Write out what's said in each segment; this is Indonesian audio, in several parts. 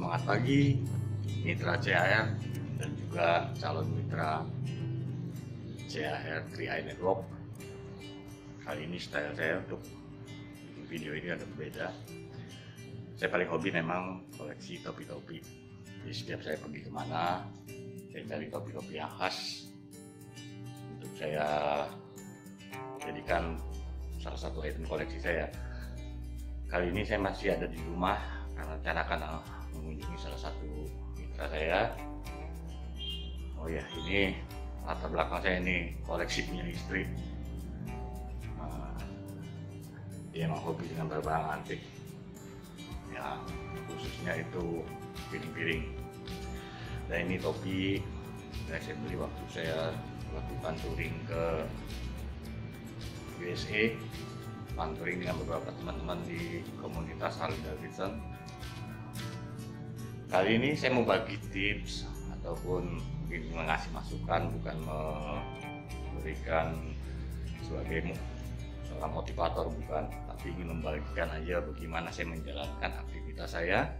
Semangat pagi, mitra CAR dan juga calon mitra CAR 3i Network. Kali ini style saya untuk video ini agak berbeda. Saya paling hobi memang koleksi topi-topi. Jadi setiap saya pergi ke mana, saya cari topi-topi yang khas untuk saya jadikan salah satu item koleksi saya. Kali ini saya masih ada di rumah karena rencanakan mengunjungi salah satu mitra saya. Oh ya, ini latar belakang saya ini koleksi punya istri. Uh, dia emang hobi dengan barang antik. Ya, khususnya itu piring-piring. Dan ini topi yang saya beli waktu saya lakukan touring ke USA touring dengan beberapa teman-teman di komunitas Harley Davidson kali ini saya mau bagi tips ataupun mungkin mengasih masukan bukan memberikan sebagai seorang motivator bukan. Tapi ingin membagikan aja bagaimana saya menjalankan aktivitas saya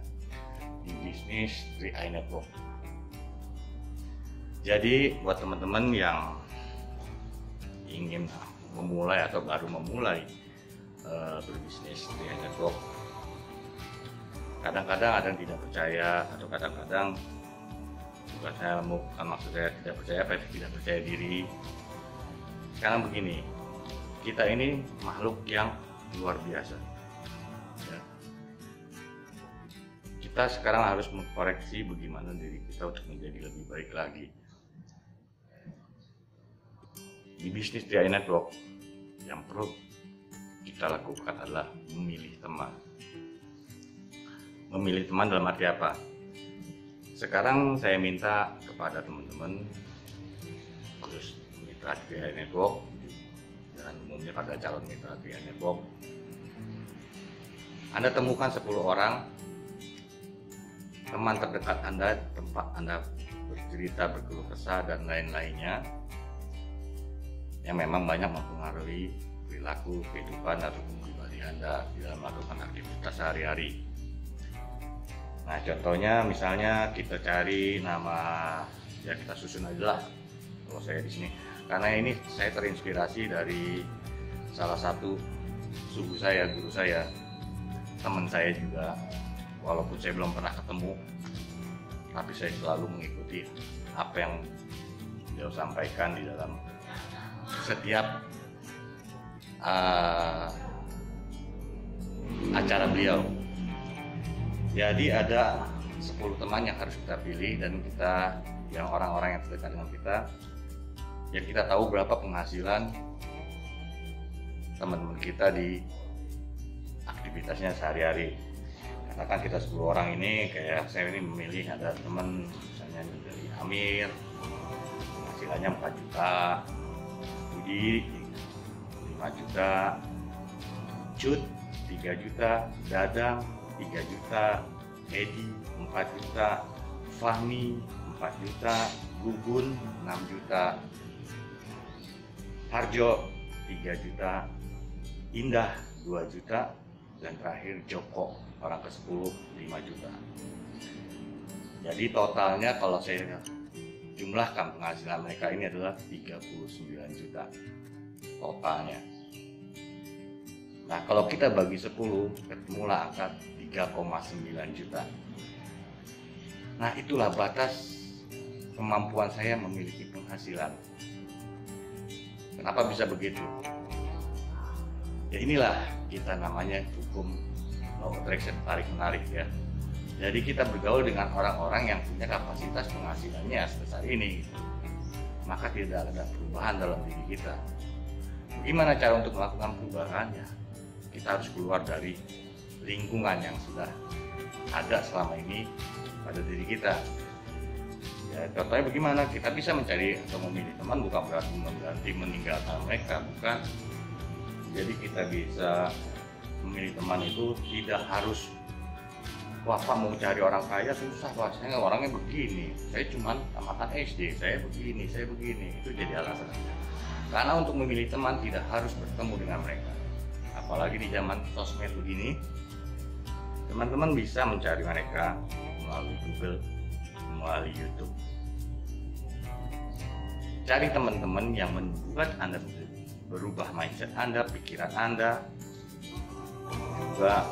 di bisnis 3i Network. Jadi buat teman-teman yang ingin memulai atau baru memulai uh, berbisnis 3i Network kadang-kadang ada yang tidak percaya atau kadang-kadang bukan saya bukan maksud saya tidak percaya tapi tidak percaya diri. Sekarang begini kita ini makhluk yang luar biasa ya. kita sekarang harus mengkoreksi bagaimana diri kita untuk menjadi lebih baik lagi. Di bisnis di network yang perlu kita lakukan adalah memilih teman memilih teman dalam arti apa sekarang saya minta kepada teman-teman khusus mitra di network dan umumnya pada calon mitra di network anda temukan 10 orang teman terdekat Anda, tempat Anda bercerita, berkeluh kesah, dan lain-lainnya yang memang banyak mempengaruhi perilaku, kehidupan, atau pribadi Anda di dalam melakukan aktivitas sehari-hari. Nah, contohnya misalnya kita cari nama, ya kita susun aja lah kalau saya di sini. Karena ini saya terinspirasi dari salah satu suku saya, guru saya, teman saya juga, walaupun saya belum pernah ketemu, tapi saya selalu mengikuti apa yang beliau sampaikan di dalam setiap uh, acara beliau. Jadi ada 10 teman yang harus kita pilih dan kita yang orang-orang yang terdekat dengan kita ya kita tahu berapa penghasilan teman-teman kita di aktivitasnya sehari-hari. Karena kan kita 10 orang ini kayak saya ini memilih ada teman misalnya dari Amir penghasilannya 4 juta Budi 5 juta Cut 3 juta Dadang 3 juta Edi 4 juta Fahmi 4 juta Gugun 6 juta Harjo 3 juta Indah 2 juta dan terakhir Joko orang ke-10 5 juta. Jadi totalnya kalau saya jumlahkan penghasilan mereka ini adalah 39 juta totalnya nah kalau kita bagi 10 ketemulah angka 3,9 juta. Nah itulah batas kemampuan saya memiliki penghasilan. Kenapa bisa begitu? Ya inilah kita namanya hukum law attraction tarik menarik ya. Jadi kita bergaul dengan orang-orang yang punya kapasitas penghasilannya sebesar ini maka tidak ada perubahan dalam diri kita. Gimana cara untuk melakukan perubahan ya kita harus keluar dari lingkungan yang sudah ada selama ini pada diri kita. Ya contohnya bagaimana? Kita bisa mencari atau memilih teman bukan berarti mengganti meninggalkan mereka bukan. Jadi kita bisa memilih teman itu tidak harus wah pak mau cari orang kaya susah pak. Saya orangnya begini. Saya cuma tamatan SD saya begini saya begini. Itu jadi alasan karena untuk memilih teman tidak harus bertemu dengan mereka apalagi di zaman sosmed begini teman-teman bisa mencari mereka melalui Google, melalui YouTube. Cari teman-teman yang membuat Anda berubah mindset Anda, pikiran Anda, juga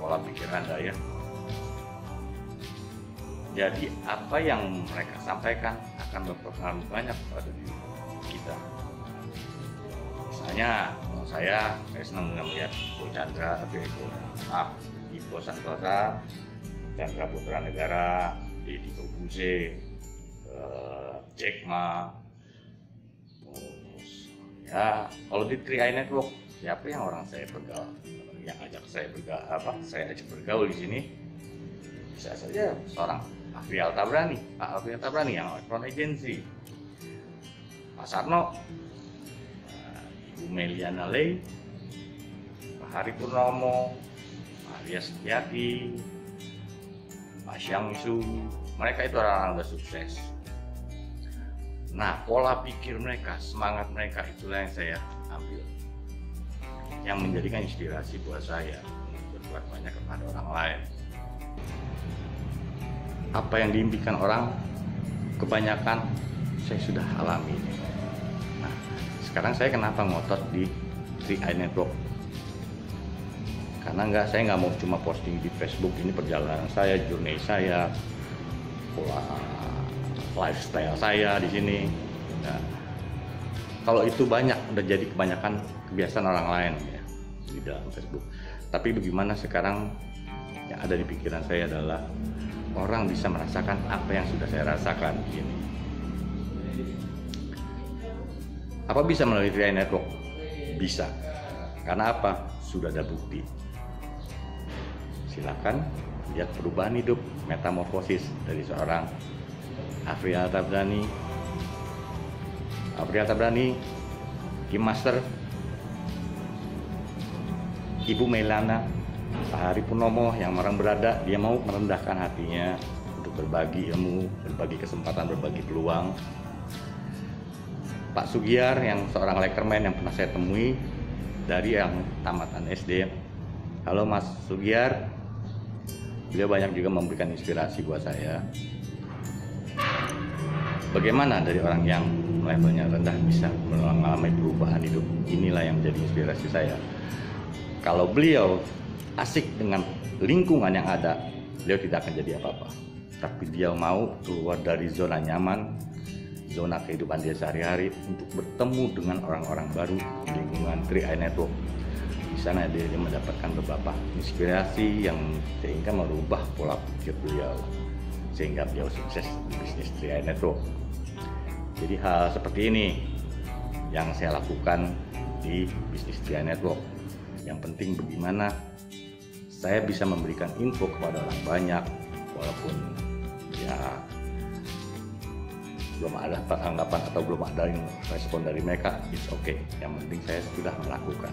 pola pikir Anda ya. Jadi apa yang mereka sampaikan akan berpengaruh banyak pada diri kita. Misalnya, saya, saya senang melihat Bu Chandra, Bego, maaf, Ibu Santosa, Chandra Putra Negara, Deddy Kobuze, uh, Jack Ma, terus ya kalau di Tri Network siapa yang orang saya bergaul yang ajak saya bergaul apa saya ajak bergaul di sini? Bisa saja seorang Afrial Tabrani, Pak Afrial Tabrani yang front agency, Pak Sarno, Ibu Meliana Lei, Pak Hari Purnomo, Pak Arya Setiati, Pak Syangsu, mereka itu orang-orang sukses. Nah, pola pikir mereka, semangat mereka itulah yang saya ambil. Yang menjadikan inspirasi buat saya berbuat banyak kepada orang lain apa yang diimpikan orang kebanyakan saya sudah alami nah sekarang saya kenapa ngotot di 3i network. Karena nggak saya nggak mau cuma posting di Facebook ini perjalanan saya journey saya pola lifestyle saya di sini. Nah, kalau itu banyak udah jadi kebanyakan kebiasaan orang lain ya di dalam Facebook. Tapi bagaimana sekarang yang ada di pikiran saya adalah orang bisa merasakan apa yang sudah saya rasakan ini. Apa bisa melalui TRI Network? Bisa. Karena apa? Sudah ada bukti. Silakan lihat perubahan hidup, metamorfosis dari seorang Afrial Tabrani, Afrial Tabrani, Kim Master, Ibu Melana, Pak Hari Purnomo yang orang berada dia mau merendahkan hatinya untuk berbagi ilmu, berbagi kesempatan, berbagi peluang. Pak Sugiar yang seorang lekerman yang pernah saya temui dari yang tamatan SD. Halo Mas Sugiar, beliau banyak juga memberikan inspirasi buat saya. Bagaimana dari orang yang levelnya rendah bisa mengalami perubahan hidup? Inilah yang menjadi inspirasi saya. Kalau beliau asik dengan lingkungan yang ada, beliau tidak akan jadi apa-apa. Tapi dia mau keluar dari zona nyaman, zona kehidupan dia sehari-hari untuk bertemu dengan orang-orang baru di lingkungan 3i Network. Di sana dia, mendapatkan beberapa inspirasi yang sehingga merubah pola pikir beliau sehingga beliau sukses di bisnis 3i Network. Jadi hal seperti ini yang saya lakukan di bisnis 3i Network. Yang penting bagaimana saya bisa memberikan info kepada orang banyak walaupun ya belum ada tanggapan atau belum ada yang respon dari mereka it's okay. Yang penting saya sudah melakukan.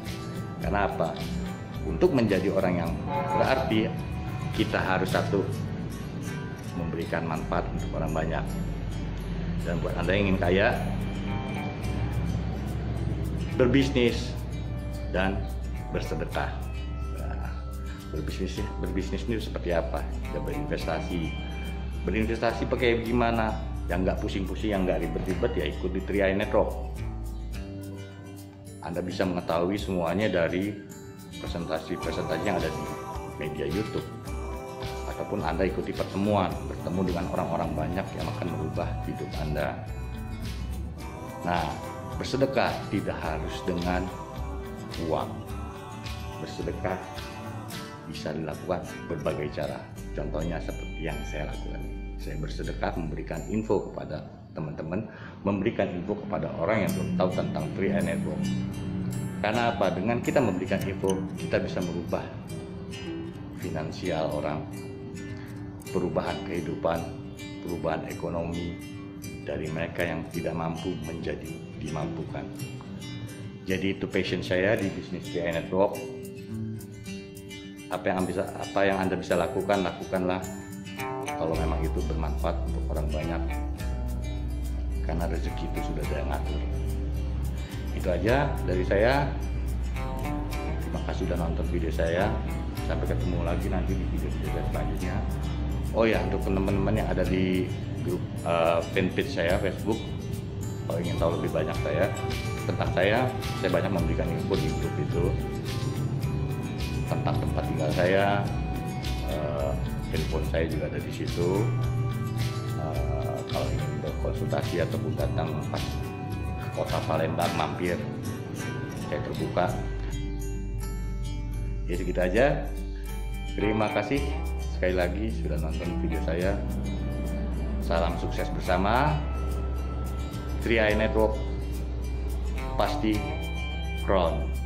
Karena apa? Untuk menjadi orang yang berarti kita harus satu memberikan manfaat untuk orang banyak. Dan buat anda yang ingin kaya berbisnis dan bersedekah. Berbisnis berbisnis ini seperti apa? Ya berinvestasi. Berinvestasi pakai gimana yang nggak pusing-pusing yang nggak ribet-ribet ya ikut di Triai Network Anda bisa mengetahui semuanya dari presentasi-presentasi yang ada di media YouTube ataupun Anda ikuti pertemuan bertemu dengan orang-orang banyak yang akan merubah hidup Anda nah bersedekah tidak harus dengan uang bersedekah bisa dilakukan berbagai cara. Contohnya seperti yang saya lakukan. Saya bersedekah memberikan info kepada teman-teman, memberikan info kepada orang yang belum tahu tentang Free Network. Karena apa? Dengan kita memberikan info, kita bisa merubah finansial orang, perubahan kehidupan, perubahan ekonomi dari mereka yang tidak mampu menjadi dimampukan. Jadi itu passion saya di bisnis Free Network apa yang bisa apa yang anda bisa lakukan lakukanlah kalau memang itu bermanfaat untuk orang banyak. Karena rezeki itu sudah ada yang ngatur. Itu aja dari saya. Terima kasih sudah nonton video saya. Sampai ketemu lagi nanti di video-video selanjutnya. Oh ya untuk teman-teman yang ada di grup uh, fanpage saya Facebook kalau ingin tahu lebih banyak saya tentang saya saya banyak memberikan info di grup itu. Tentang tempat tinggal saya handphone saya juga ada di situ. Uh, kalau ingin berkonsultasi ataupun datang pas kota Palembang mampir saya terbuka. Jadi kita aja. Terima kasih sekali lagi sudah nonton video saya. Salam sukses bersama. Triai Network pasti Crown